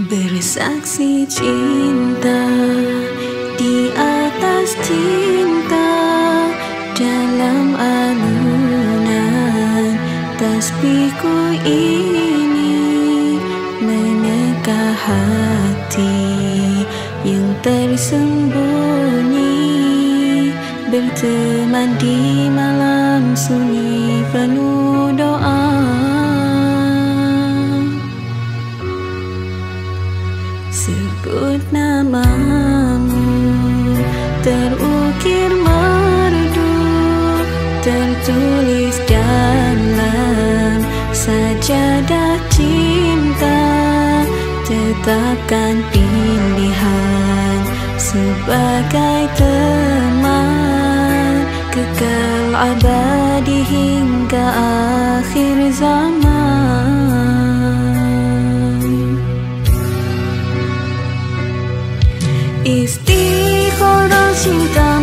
Bersaksi cinta di atas cinta dalam alunan tasbihku ini menegah hati yang tersembunyi. Berteman di malam sunyi penuh doa sebut namamu terukir merdu tertulis dalam sajadah cinta tetapkan pilihan sebagai teman. Kekal abadi hingga akhir zaman Istikharah cinta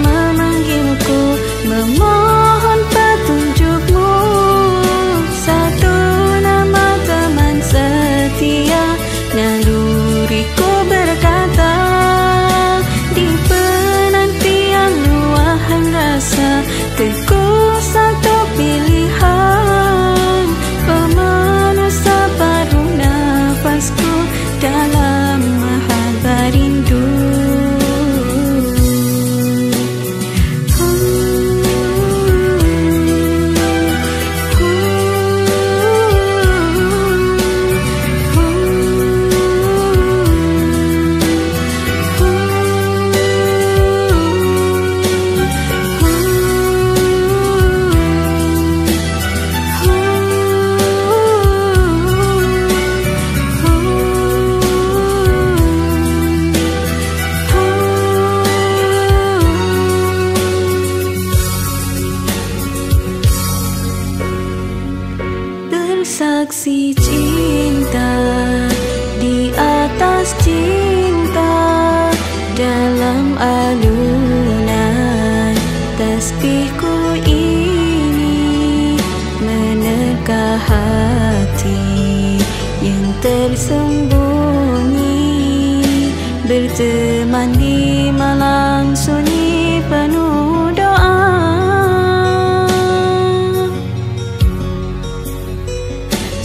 berteman di malam sunyi penuh doa.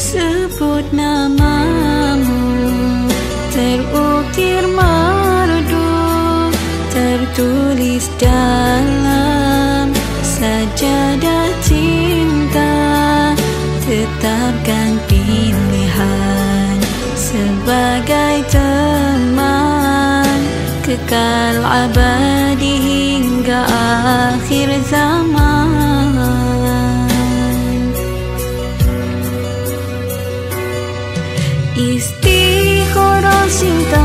Sebut namamu terukir merdu tertulis dalam sajadah cinta. Tetapkan pilihan sebagai teman kekal abadi hingga akhir zaman Istikharah cinta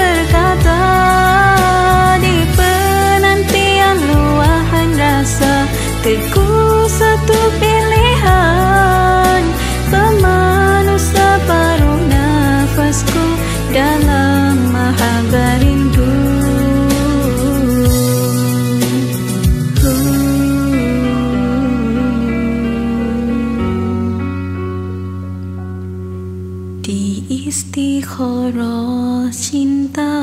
Di istikharah cinta